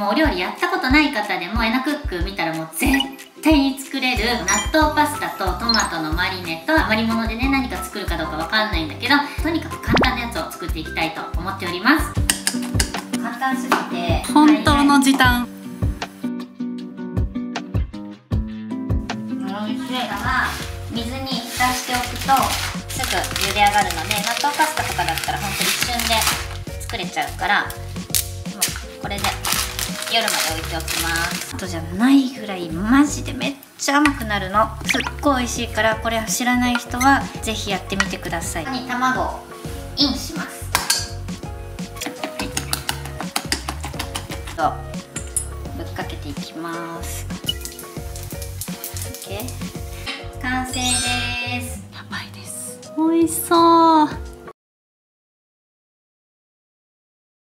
もうお料理やったことない方でもエナクック見たらもう絶対に作れる納豆パスタとトマトのマリネと余り物でね何か作るかどうかわかんないんだけどとにかく簡単なやつを作っていきたいと思っております。簡単すぎて本当の時短。美味しい水に浸しておくとすぐ茹で上がるので納豆パスタとかだったらほんと一瞬で作れちゃうからこれで夜まで置いておきます。あとじゃないぐらいマジでめっちゃ甘くなるの。すっごい美味しいからこれ知らない人はぜひやってみてください。に卵をインします。とぶっかけていきます。OK 完成ですやばいです。美味しそう